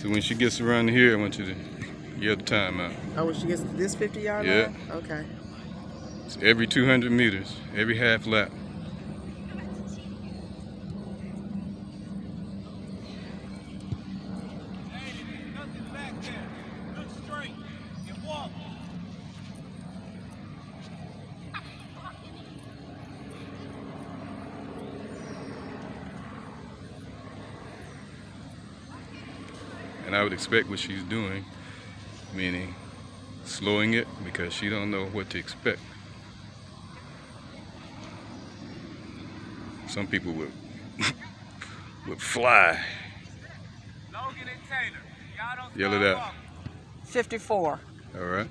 So when she gets around here, I want you to yell the time out. Oh, when she gets to this 50 yard Yeah. line? Okay. It's every 200 meters, every half lap. Nothing back there. Look straight and walk. And I would expect what she's doing, meaning slowing it because she don't know what to expect. Some people would would fly. Logan and Taylor. Y'all don't Yell it start out. walking. 54. All right.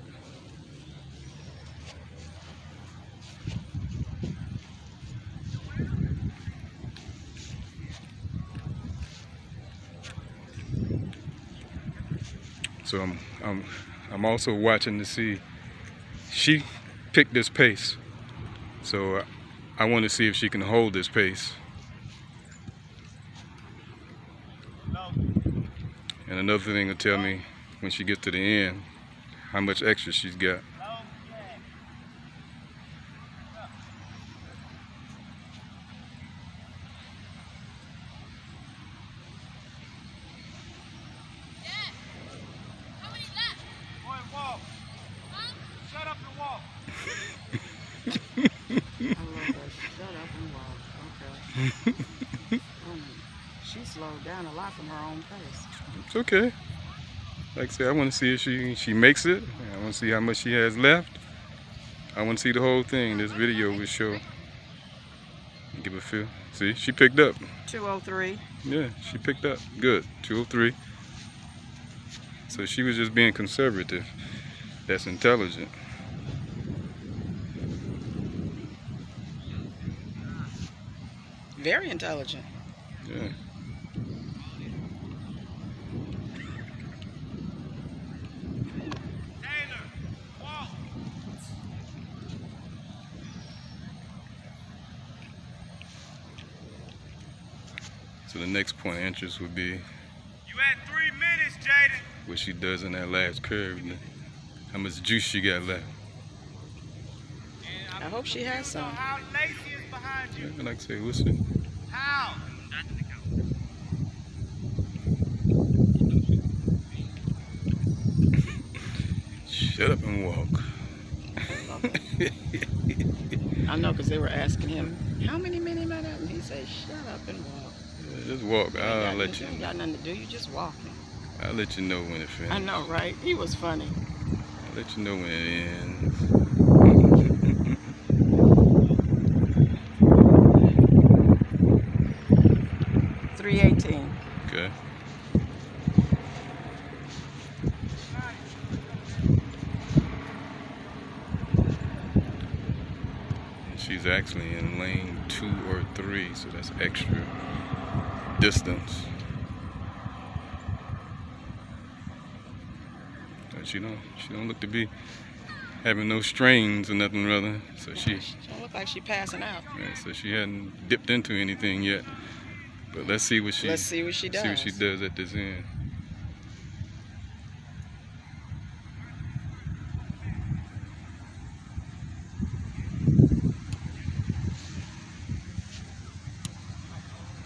So I'm I'm I'm also watching to see she picked this pace. So I want to see if she can hold this pace. And another thing will tell me when she gets to the end how much extra she's got. Logan. yeah. Boy, walk. Shut up and walk. I love that. Shut up and She slowed down a lot from her own pace. It's okay. Like I said, I want to see if she she makes it. I want to see how much she has left. I want to see the whole thing. This video will show. Give a feel. See, she picked up. 203. Yeah, she picked up. Good. 203. So she was just being conservative. That's intelligent. Very intelligent. Yeah. Taylor, walk. So the next point of interest would be You had three minutes, Jaden. what she does in that last curve. and How much juice she got left. I hope she has So some. How Lacey behind you? Yeah, like I say, listen. How? Shut up and walk. I know because they were asking him, how many men am I at? And he said, shut up and walk. Yeah, just walk. I'll got let nothing- you. ain't got nothing to do. You just walking. I'll let you know when it finishes. I know, right? He was funny. I'll let you know when it ends. Three eighteen. Okay. She's actually in lane two or three, so that's extra distance. But she don't she don't look to be having no strains or nothing rather. So she She don't look like she passing out. yeah, so she hadn't dipped into anything yet. But let's see what she Let's see what she does. see what she does at this end.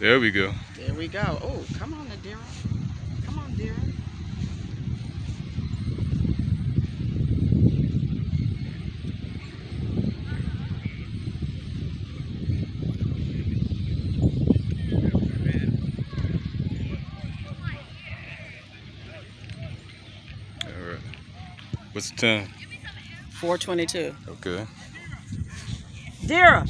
There we go. There we go. Oh, come on, Naderah. Come on, dear. All right. What's the time? 422. Okay. Dira,